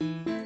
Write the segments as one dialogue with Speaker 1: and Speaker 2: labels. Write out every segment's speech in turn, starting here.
Speaker 1: Yeah.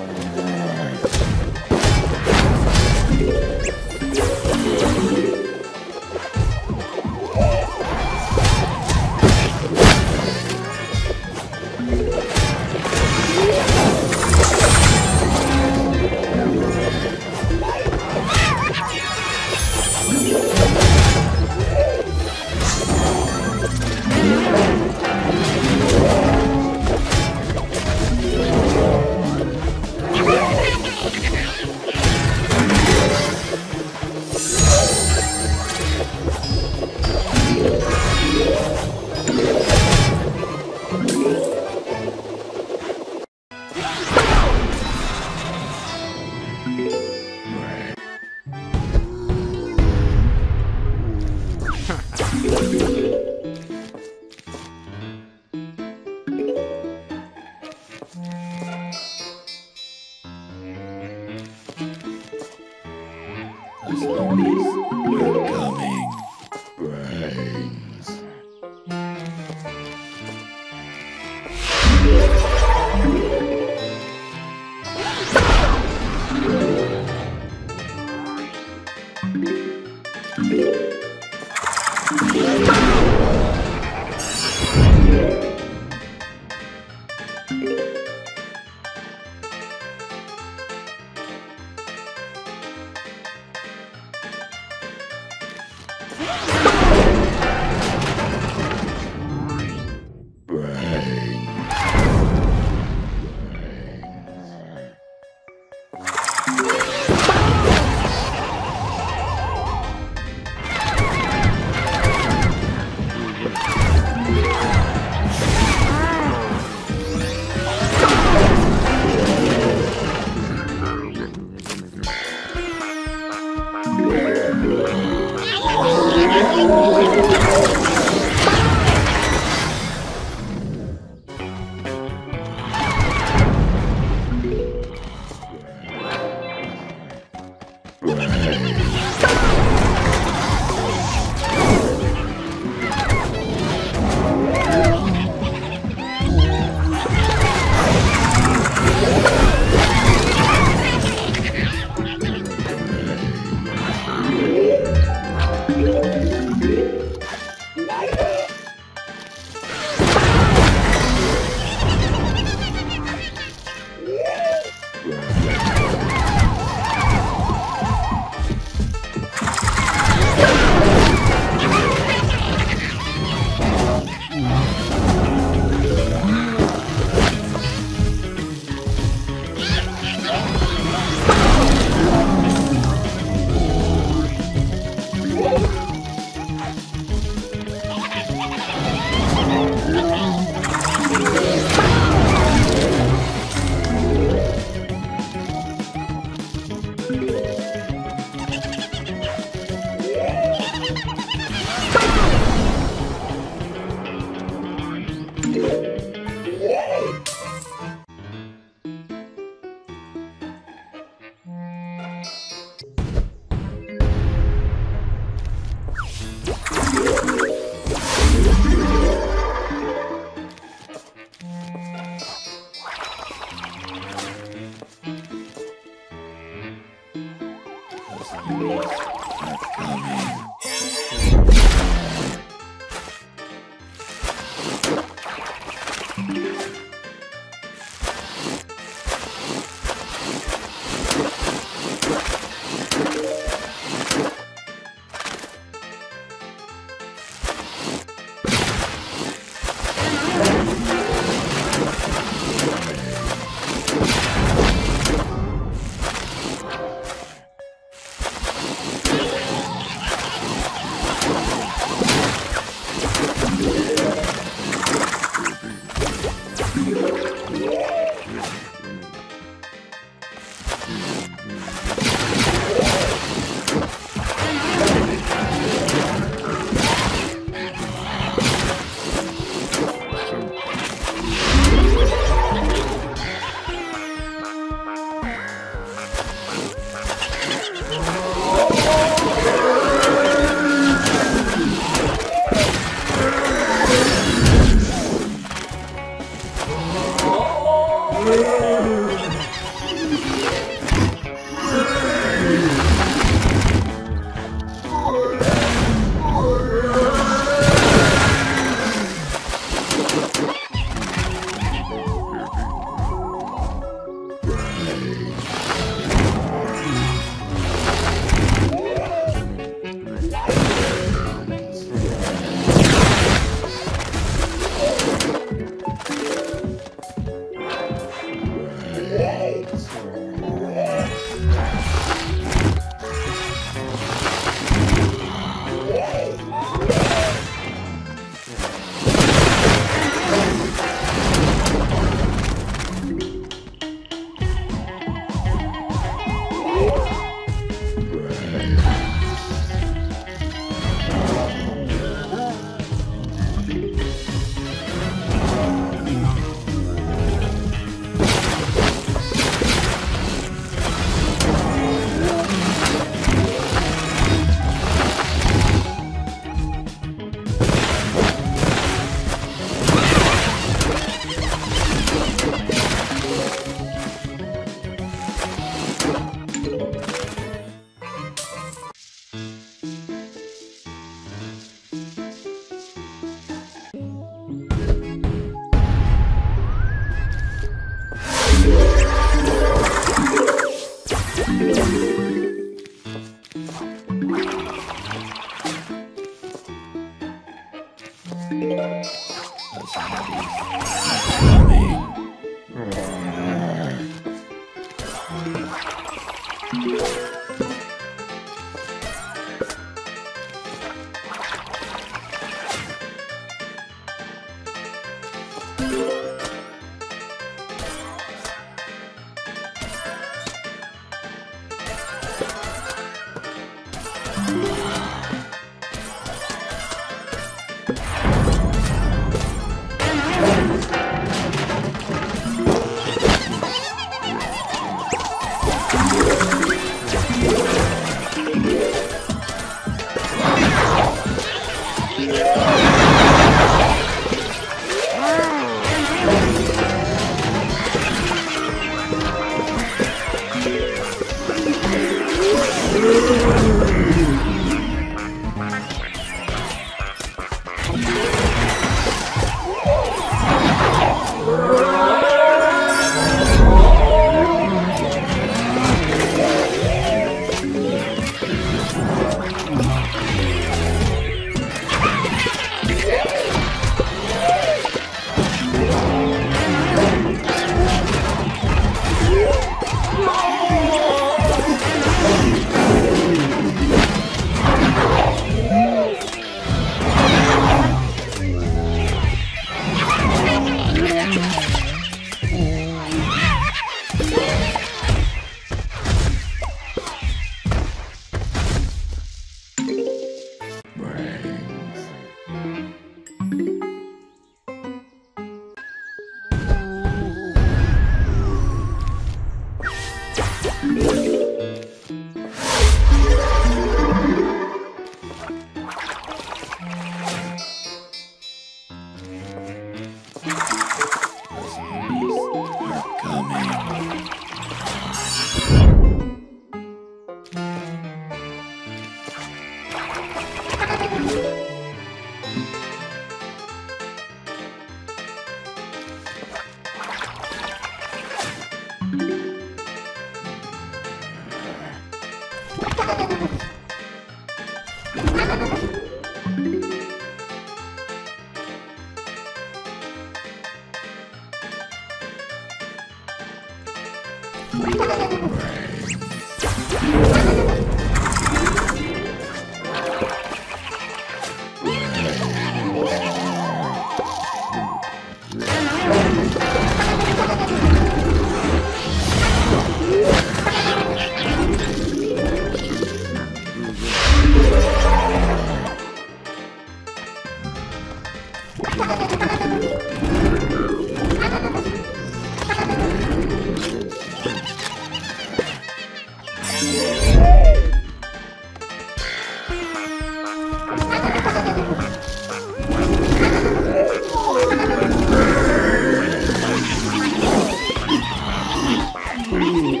Speaker 1: Ooh.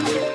Speaker 1: Thank you.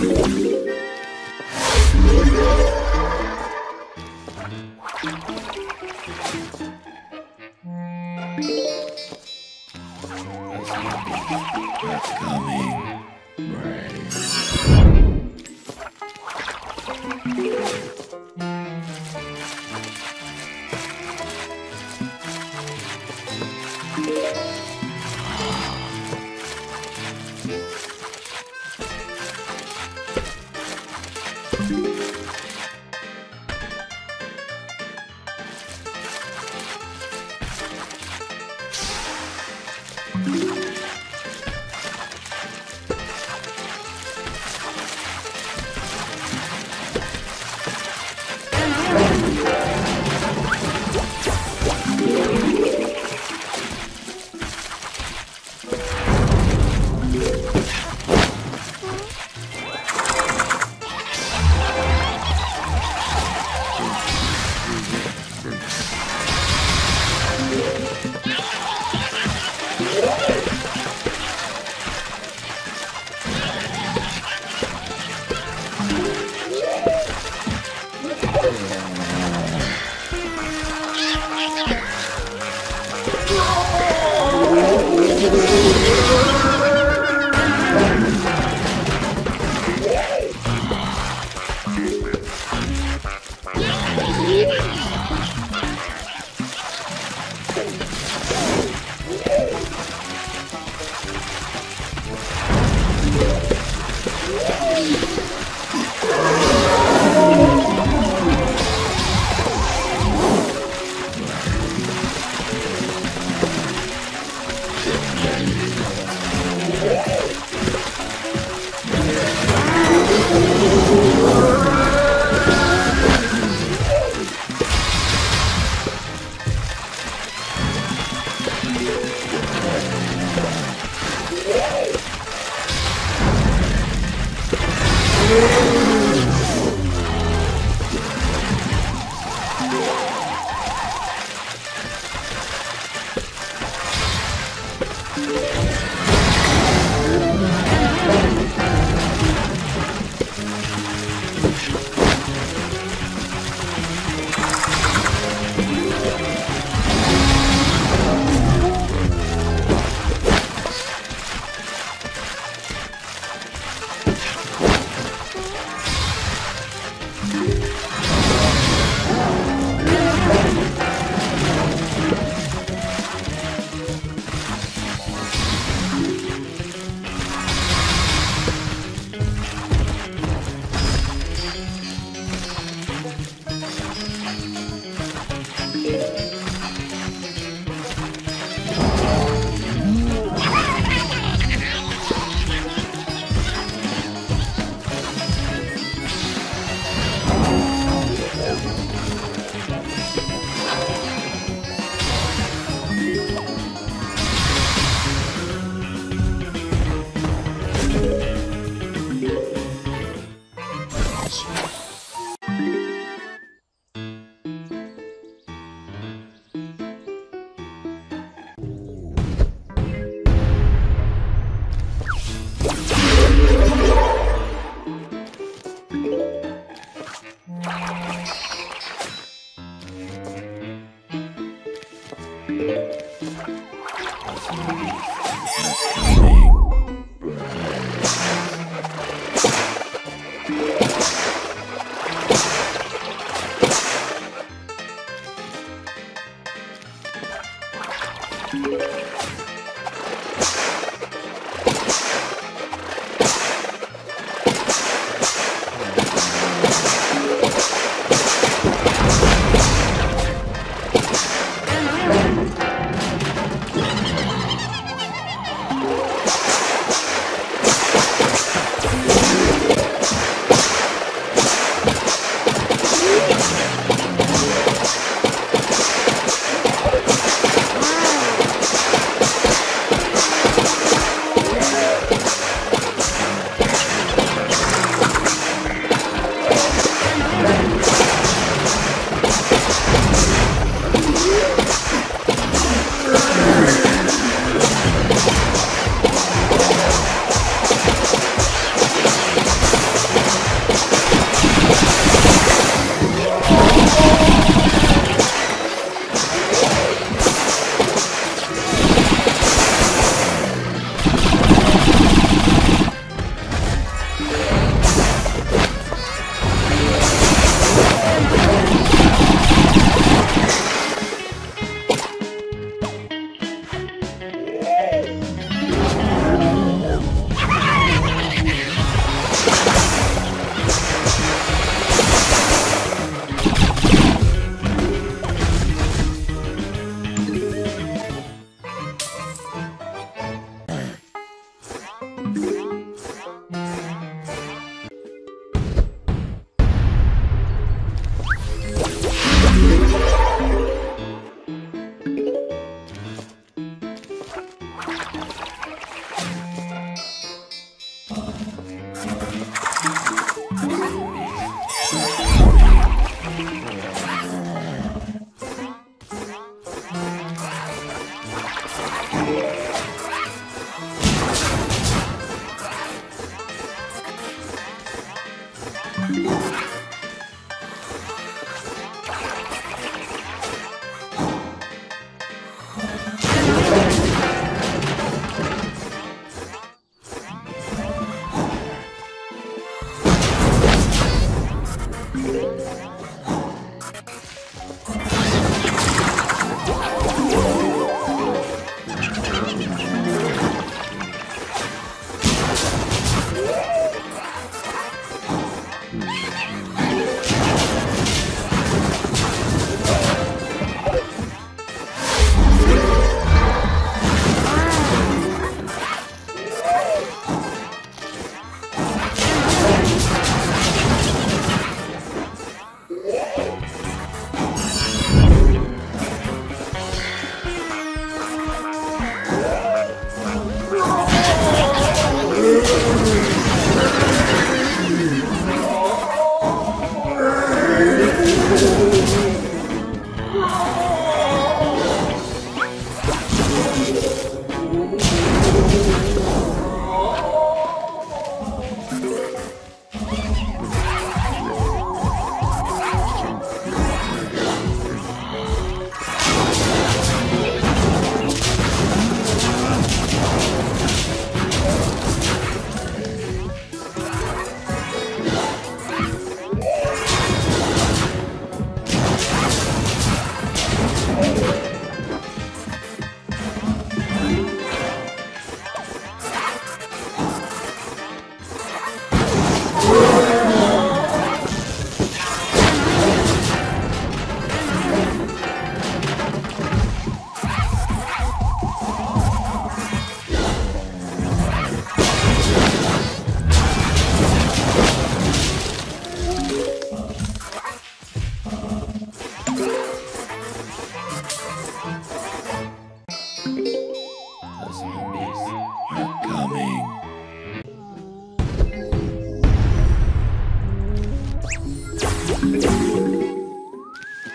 Speaker 1: Thank you.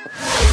Speaker 1: Thank you.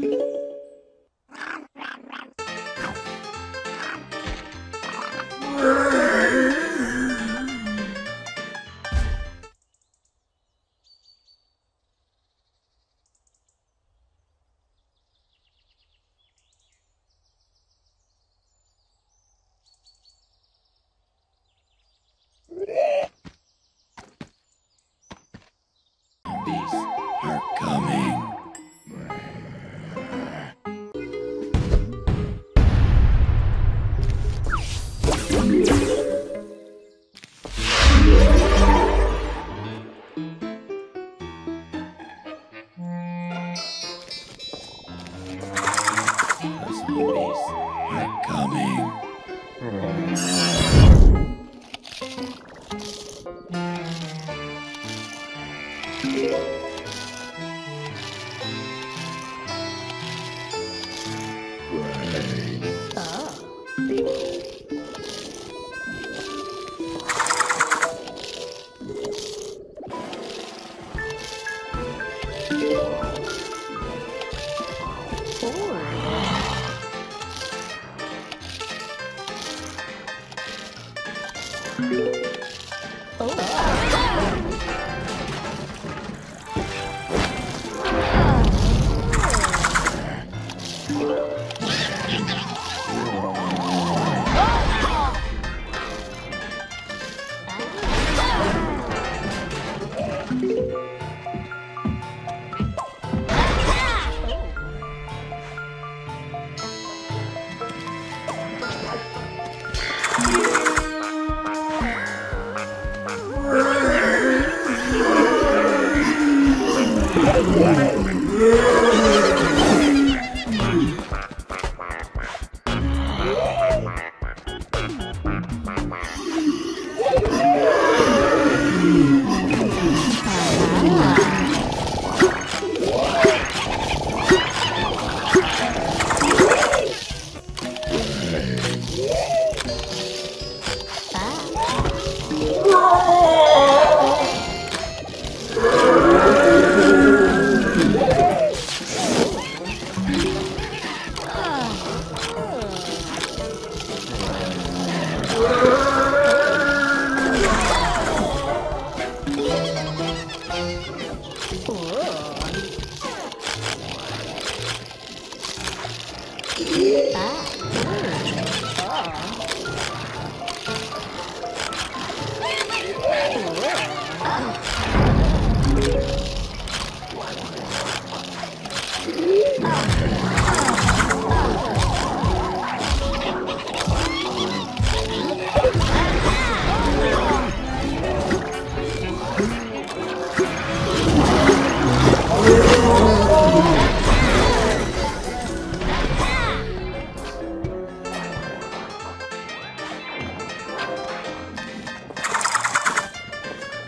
Speaker 1: thank you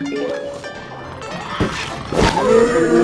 Speaker 1: Oh, my God.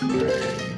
Speaker 1: Música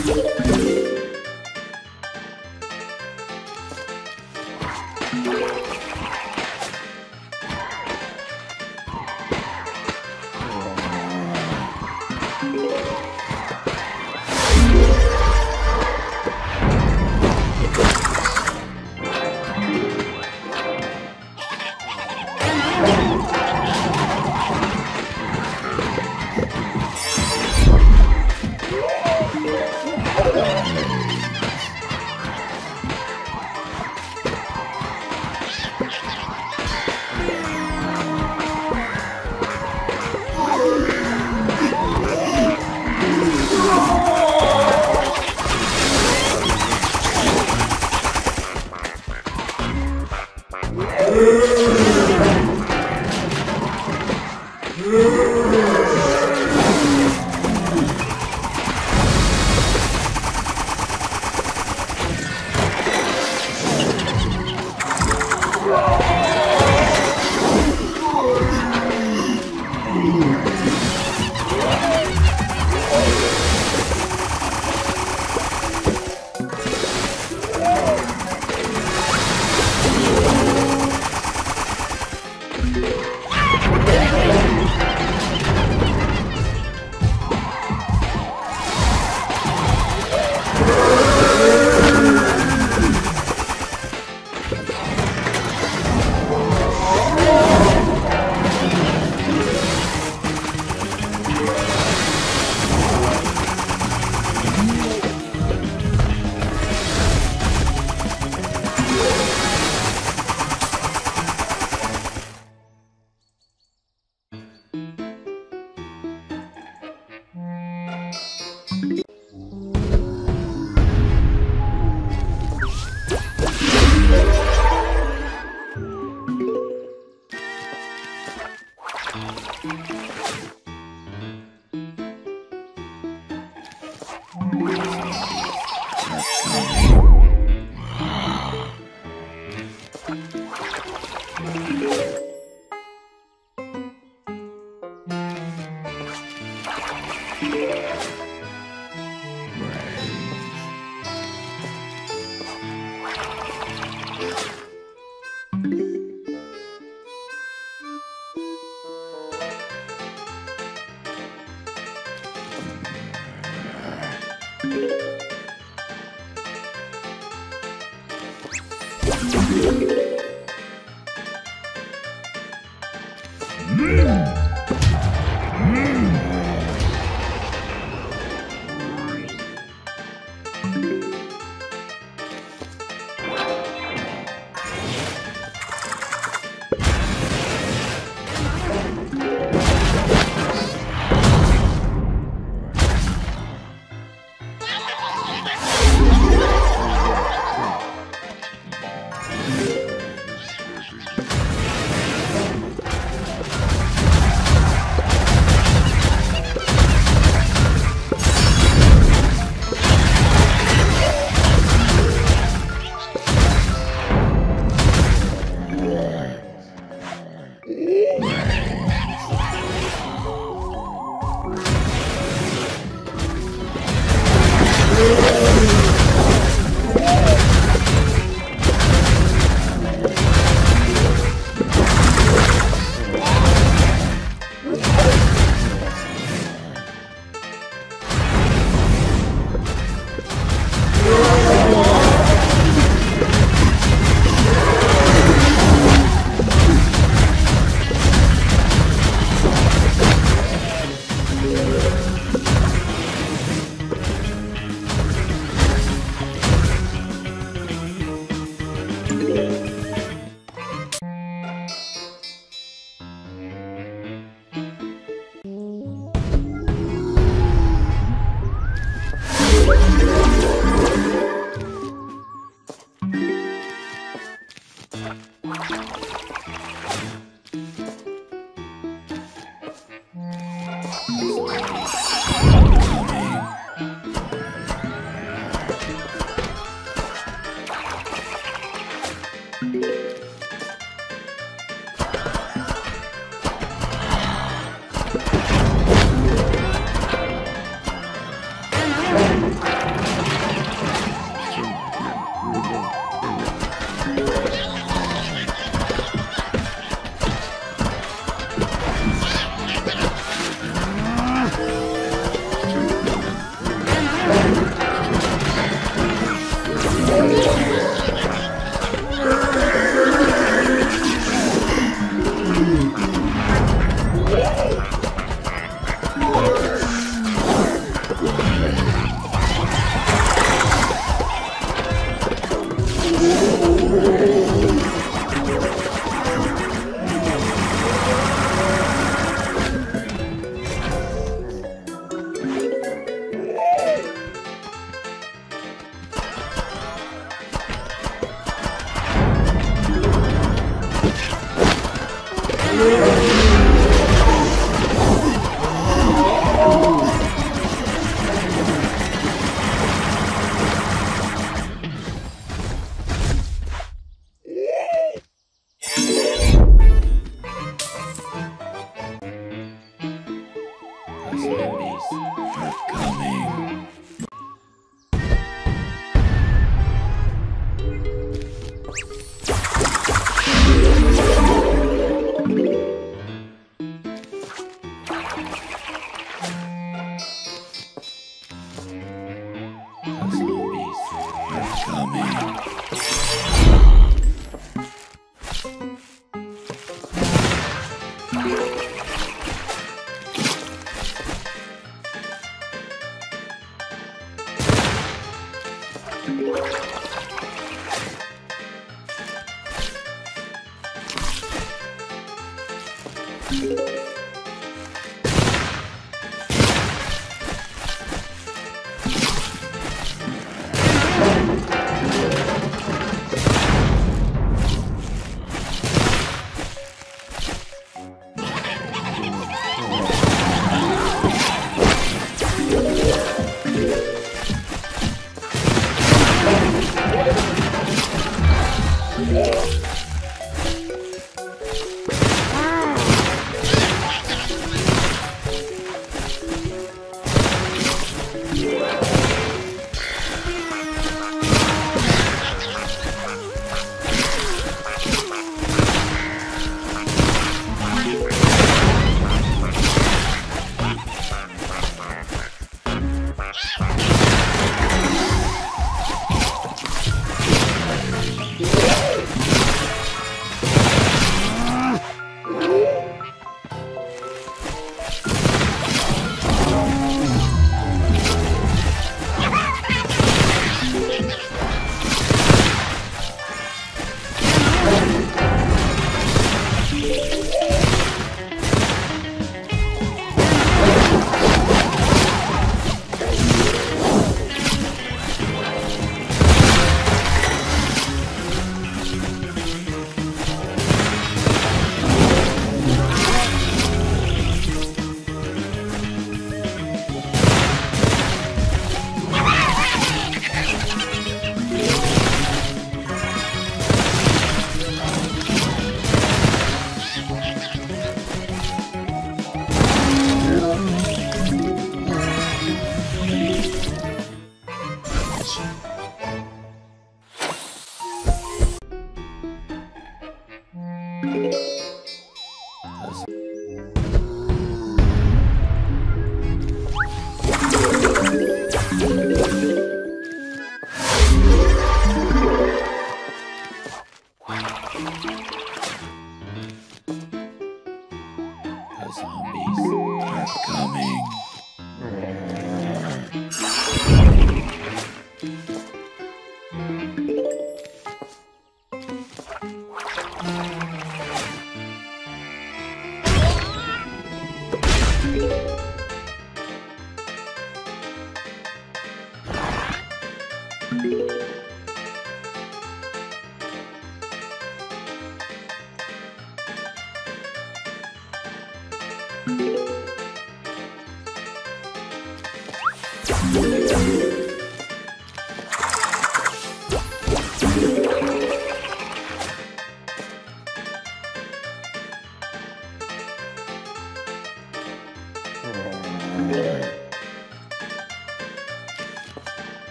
Speaker 1: Thank you.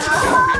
Speaker 1: Yeah.